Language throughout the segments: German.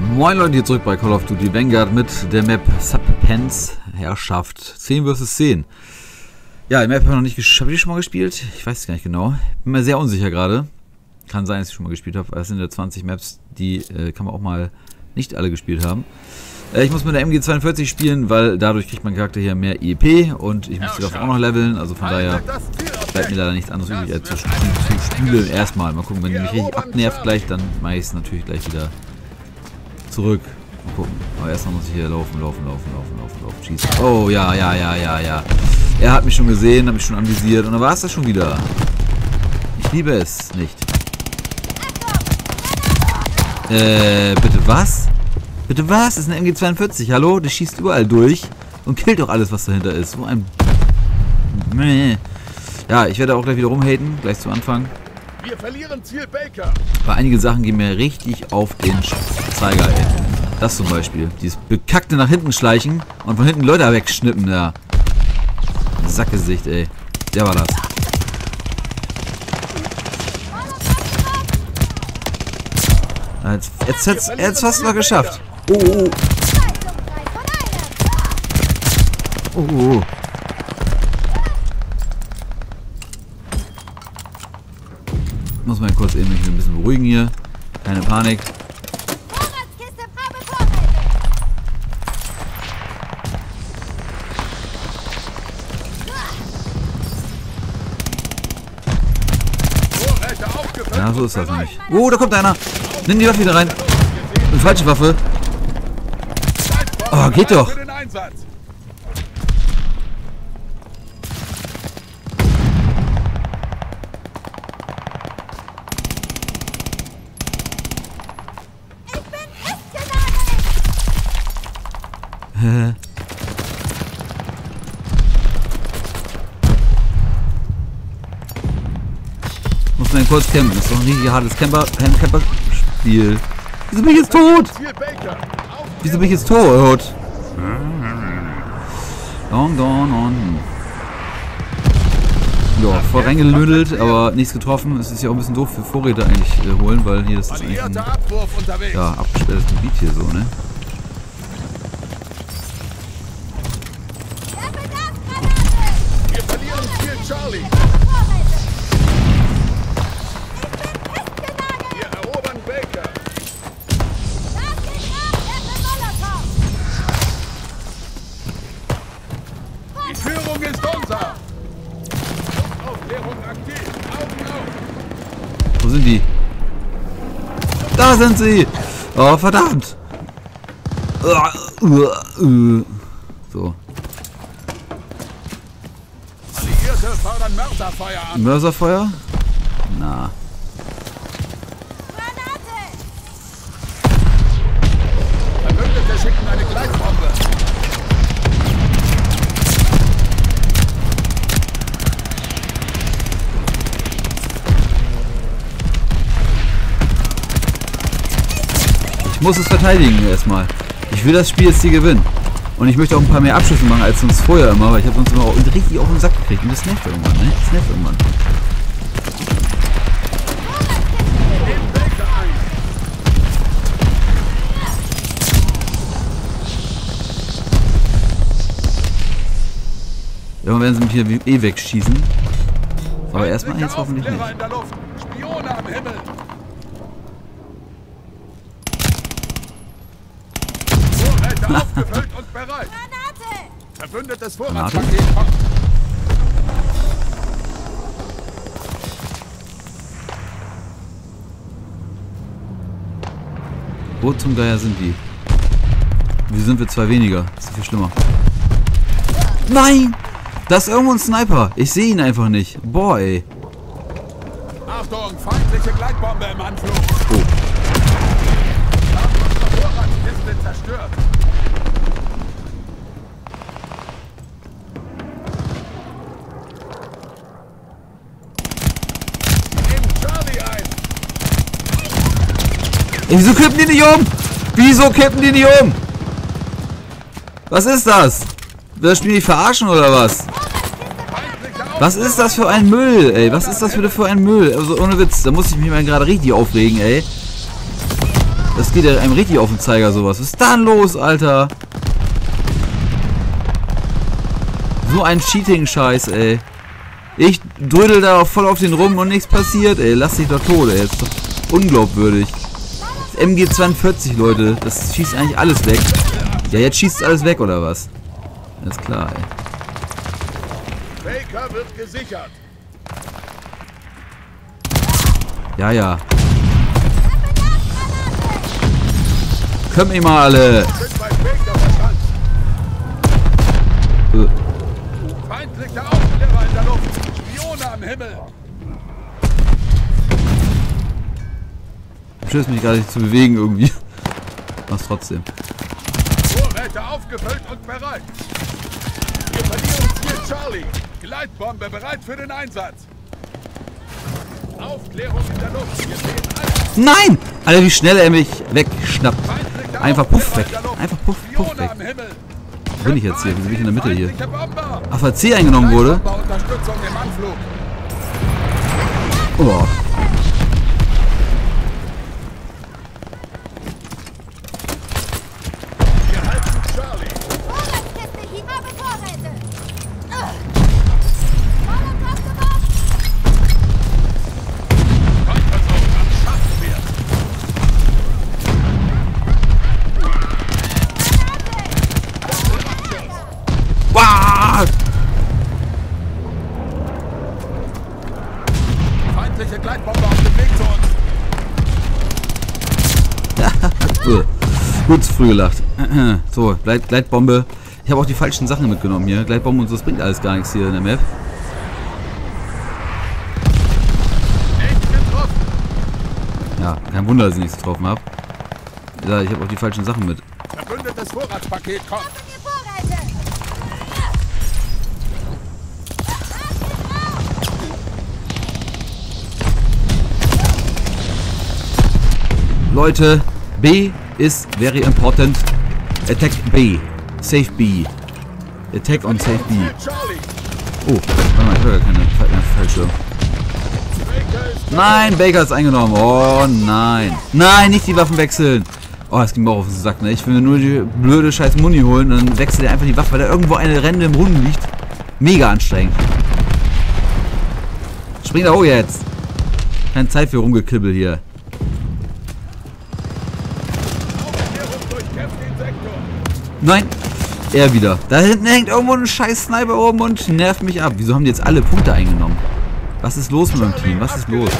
Moin Leute, hier zurück bei Call of Duty Vanguard mit der Map Subpens Herrschaft 10 vs 10. Ja, die Map habe ich noch nicht gespielt. Habe ich schon mal gespielt? Ich weiß es gar nicht genau. Bin mir sehr unsicher gerade. Kann sein, dass ich schon mal gespielt habe. Es sind ja 20 Maps, die äh, kann man auch mal nicht alle gespielt haben. Äh, ich muss mit der MG42 spielen, weil dadurch kriegt mein Charakter hier mehr EP und ich muss die auch noch leveln. Also von daher bleibt mir leider nichts anderes übrig, als zu, zu spielen erstmal. Mal gucken, wenn die mich richtig abnervt gleich, dann mache ich es natürlich gleich wieder zurück. Mal gucken. Aber erstmal muss ich hier laufen, laufen, laufen, laufen, laufen, laufen, schießen. Oh, ja, ja, ja, ja, ja. Er hat mich schon gesehen, hat mich schon anvisiert und dann war es das schon wieder. Ich liebe es nicht. Äh, bitte was? Bitte was? Das ist eine MG42, hallo? Das schießt überall durch und killt auch alles, was dahinter ist. So ein... Mäh. Ja, ich werde auch gleich wieder rumhaten, gleich zu Anfang. Wir verlieren Ziel Baker. Weil einige Sachen gehen mir richtig auf den Zeiger, ey. Das zum Beispiel. Dieses bekackte nach hinten schleichen und von hinten Leute wegschnippen, ja. Sackgesicht, ey. Der war das. Jetzt, jetzt, jetzt, jetzt hast du noch geschafft. Oh, oh, oh. Oh, oh. Muss man kurz eben mich ein bisschen beruhigen hier. Keine Panik. Ja, so ist das nämlich. Oh, da kommt einer. Nimm die Waffe wieder rein. Eine falsche Waffe. Oh, geht doch. Kurz campen. Das ist doch ein richtig hartes Camper, Camper-Spiel. Wieso bin ich jetzt tot? Wieso bin ich jetzt tot? Don, don, on. Ja, voll reingelödelt, aber nichts getroffen. Es ist ja auch ein bisschen doof für Vorräte eigentlich äh, holen, weil hier das ist eigentlich ein ja, abgesperrtes Gebiet hier so, ne? Sind sie! Oh, verdammt! So, Alliierte fördern Mörserfeuer an. Mörserfeuer? Na, Granate. Verbündete schicken eine Gleitbombe. Muss es verteidigen erstmal. Ich will das Spiel jetzt hier gewinnen. Und ich möchte auch ein paar mehr Abschüsse machen als sonst vorher immer, weil ich habe sonst immer auch richtig auf den Sack gekriegt. Und das nervt irgendwann, ne? Das nervt irgendwann. Irgendwann werden sie mich hier eh wegschießen. Aber erstmal jetzt hoffentlich nicht. in der Luft. Spione am Himmel. Vorräte aufgefüllt und bereit. Granate. Verbündetes? Vorratspaket kommt. Wo zum Geier sind die? Wie sind wir zwei weniger? Das ist viel schlimmer. Nein! Da ist irgendwo ein Sniper. Ich sehe ihn einfach nicht. Boah, ey. Achtung, feindliche Gleitbombe im Anflug. Oh. Vorratskiste zerstört. Wieso kippen die nicht um? Wieso kippen die nicht um? Was ist das? Will das Spiel nicht verarschen oder was? Was ist das für ein Müll, ey? Was ist das für ein Müll? Also ohne Witz, da muss ich mich mal gerade richtig aufregen, ey. Das geht ja einem richtig auf den Zeiger, sowas. Was ist da los, Alter? So ein Cheating-Scheiß, ey. Ich drödel da voll auf den rum und nichts passiert, ey. Lass dich doch tot, ey. Das ist doch unglaubwürdig. Das MG42, Leute. Das schießt eigentlich alles weg. Ja, jetzt schießt alles weg, oder was? Alles klar, ey. Baker wird gesichert. Ja, ja. Kommt ihr mal alle. Sind bei Baker verstanden. Äh, Feindliche Aufklärer in der Luft. Spione am Himmel. Schön, mich gerade nicht zu bewegen irgendwie. Mach's trotzdem. Vorräte aufgefüllt und bereit. Wir verlieren Ziel Charlie. Gleitbombe bereit für den Einsatz. Aufklärung in der Luft. Wir sehen alles. Nein! Alter, wie schnell er mich wegschnappt. Einfach puff weg. Einfach puff, puff weg. Wo bin ich jetzt hier? Wieso bin ich in der Mitte hier? AVC eingenommen wurde? Oh. Feindliche Gleitbombe auf dem Weg zu uns. Gut, früh gelacht. So, Gleit Gleitbombe. Ich habe auch die falschen Sachen mitgenommen hier. Gleitbombe und so, das bringt alles gar nichts hier in der Map. Ja, kein Wunder, dass ich nichts getroffen habe. Ja, ich habe auch die falschen Sachen mit. Verbündetes Vorratspaket kommt. Leute, B is very important. Attack B. Save B. Attack on Save B. Oh, warte mal, ich höre keine falsche. Ist Nein, Baker ist eingenommen. Oh nein. Nein, nicht die Waffen wechseln. Oh, das ging mir auch auf den Sack, ne? Ich will mir nur die blöde scheiß Muni holen und dann wechselt er einfach die Waffe, weil da irgendwo eine Rende im Runden liegt. Mega anstrengend. Spring da hoch jetzt. Keine Zeit für rumgekibbel hier. Nein. Er wieder. Da hinten hängt irgendwo ein scheiß Sniper oben und nervt mich ab. Wieso haben die jetzt alle Punkte eingenommen? Was ist los mit meinem Team? Was ist los?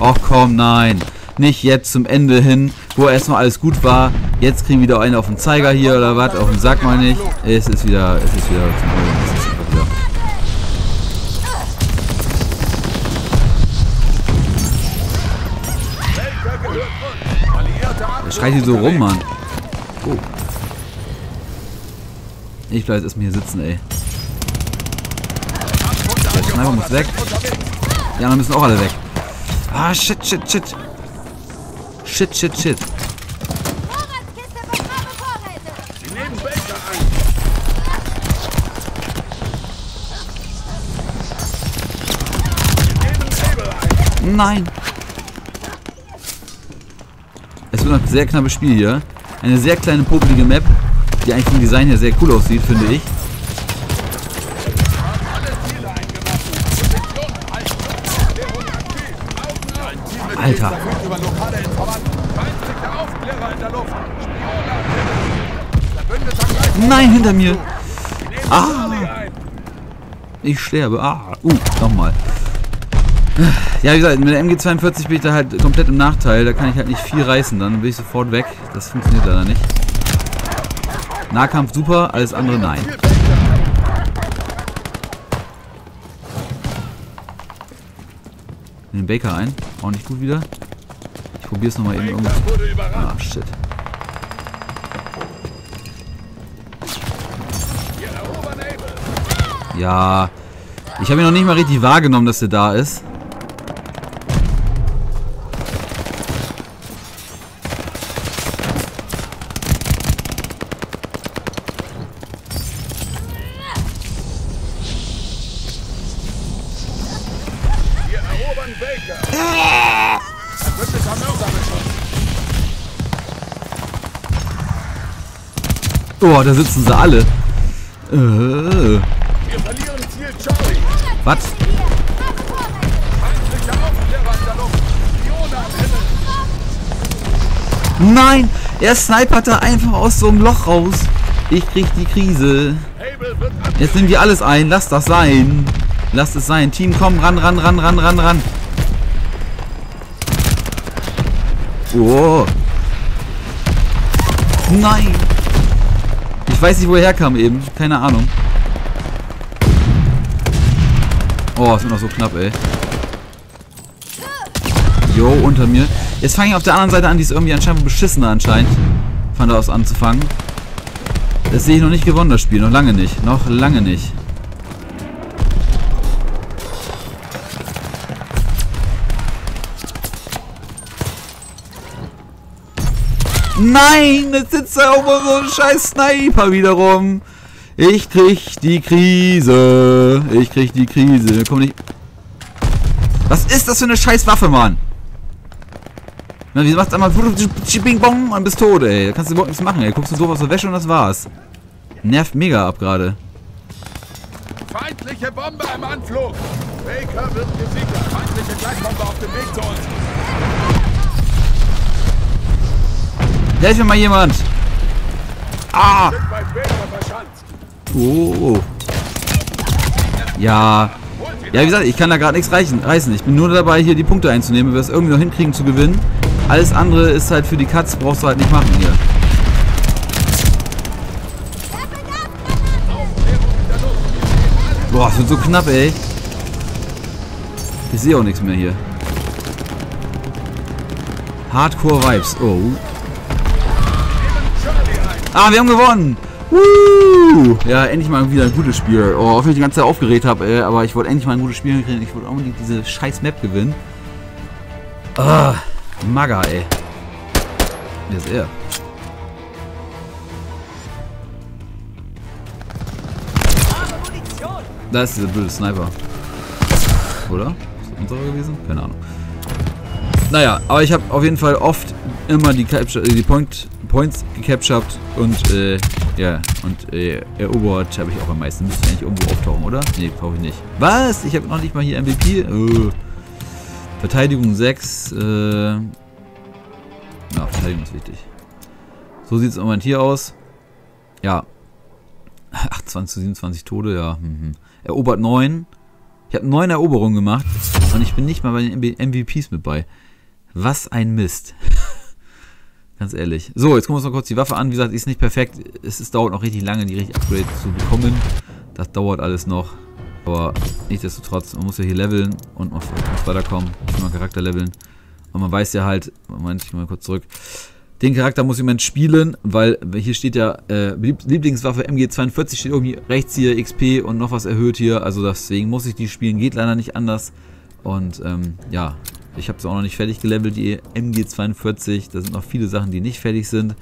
Ach komm, nein. Nicht jetzt zum Ende hin, wo erstmal alles gut war. Jetzt kriegen wieder einen auf den Zeiger hier oder was. Auf den Sack meine ich. Es ist wieder, es ist wieder zum Holen. Es ist einfach wieder. Der schreit hier so rum, Mann. Oh. Ich bleib jetzt erstmal hier sitzen, ey. Der Sniper muss weg. Die anderen müssen auch alle weg. Ah, shit, shit, shit. Shit, shit, shit. Nein. Es wird ein sehr knappes Spiel hier. Eine sehr kleine, popelige Map, die eigentlich vom Design her sehr cool aussieht, finde ich. Alter. Nein, hinter mir. Ah. Ich sterbe. Ah, uh, nochmal. Ja, wie gesagt, mit der MG42 bin ich da halt komplett im Nachteil. Da kann ich halt nicht viel reißen. Dann bin ich sofort weg. Das funktioniert leider nicht. Nahkampf super, alles andere nein. Baker. Den Baker ein. Auch nicht gut wieder. Ich probiere es nochmal eben irgendwo. Ah, shit. Ja. Ich habe ihn noch nicht mal richtig wahrgenommen, dass er da ist. Wir erobern Baker. Verbündeter Mörderbeschuss. Oh, da sitzen sie alle. Äh, Wir was? Nein! Er snipert da einfach aus so einem Loch raus. Ich krieg die Krise. Jetzt nehmen die alles ein. Lass das sein. Lass es sein. Team, komm, ran, ran, ran, ran, ran, ran. Oh. Nein. Ich weiß nicht, wo er herkam eben. Keine Ahnung. Oh, ist immer noch so knapp, ey. Jo, unter mir. Jetzt fange ich auf der anderen Seite an, die ist irgendwie anscheinend beschissener anscheinend. Von da aus anzufangen. Das sehe ich noch nicht gewonnen, das Spiel. Noch lange nicht. Noch lange nicht. Nein, jetzt sitzt da auch so ein scheiß Sniper wiederum. Ich krieg die Krise. Ich krieg die Krise. Komm nicht. Was ist das für eine scheiß Waffe, Mann? Na, wie macht's einmal Bing Bong und bist tot, ey. Da kannst du überhaupt nichts machen, ey. Guckst du so aus der Wäsche und das war's. Nervt mega ab gerade. Feindliche Bombe im Anflug. Baker wird gesichert. Feindliche Gleitbombe auf dem Weg zu uns. Hilf mir mal jemand. Ah. Oh. Ja. Ja, wie gesagt, ich kann da gerade nichts reichen, reißen. Ich bin nur dabei, hier die Punkte einzunehmen, wenn wir es irgendwie noch hinkriegen zu gewinnen. Alles andere ist halt für die Katz, brauchst du halt nicht machen hier. Boah, es wird so knapp, ey. Ich sehe auch nichts mehr hier. Hardcore Vibes. Oh. Ah, wir haben gewonnen. Woo! Ja, endlich mal wieder ein gutes Spiel. Oh, auch wenn ich die ganze Zeit aufgeregt habe, ey, aber ich wollte endlich mal ein gutes Spiel kriegen. Ich wollte unbedingt diese scheiß Map gewinnen. Ah, Maga, ey. Wer ist er? Da ist dieser blöde Sniper. Oder? Ist das unserer gewesen? Keine Ahnung. Naja, aber ich habe auf jeden Fall oft immer die, Capture, äh, die Point, Points gecaptured und äh, ja, und äh, erobert habe ich auch am meisten. Müsste eigentlich irgendwo auftauchen, oder? Nee, brauche ich nicht. Was? Ich habe noch nicht mal hier MVP? Oh. Verteidigung 6. Äh, ja, Verteidigung ist wichtig. So sieht es im Moment hier aus. Ja. 28 zu 27 Tode, ja. Mhm. Erobert 9. Ich habe 9 Eroberungen gemacht und ich bin nicht mal bei den MVPs mit bei. Was ein Mist. Ganz ehrlich. So, jetzt gucken wir uns noch kurz die Waffe an. Wie gesagt, die ist nicht perfekt. Es ist, dauert noch richtig lange, die richtig Upgrade zu bekommen. Das dauert alles noch. Aber nichtsdestotrotz, man muss ja hier leveln und noch muss weiterkommen. Muss mal Charakter leveln. Und man weiß ja halt, Moment, ich mal kurz zurück. Den Charakter muss jemand spielen, weil hier steht ja äh, Lieblingswaffe MG42 steht irgendwie rechts hier XP und noch was erhöht hier. Also deswegen muss ich die spielen, geht leider nicht anders. Und ähm, ja, ich habe es auch noch nicht fertig gelevelt, die MG42. Da sind noch viele Sachen, die nicht fertig sind.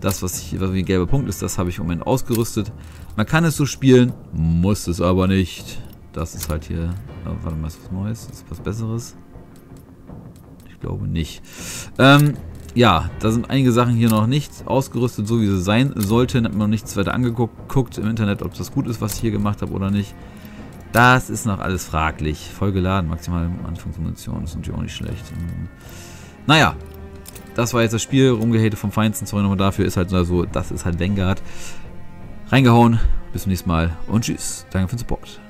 Das, was, ich, was ein gelber Punkt ist, das habe ich im Moment ausgerüstet. Man kann es so spielen, muss es aber nicht. Das ist halt hier. Oh, warte mal, ist was Neues? Ist was Besseres? Ich glaube nicht. Ähm, ja, da sind einige Sachen hier noch nicht ausgerüstet, so wie sie sein sollten. Hab mir noch nichts weiter angeguckt im Internet, ob das gut ist, was ich hier gemacht habe oder nicht. Das ist noch alles fraglich. Voll geladen, maximal Anfangsmunition, ist natürlich auch nicht schlecht. Mhm. Naja, das war jetzt das Spiel, rumgehate vom Feinsten, sorry nochmal dafür, ist halt so, das ist halt Vanguard. Reingehauen, bis zum nächsten Mal und tschüss. Danke für den Support.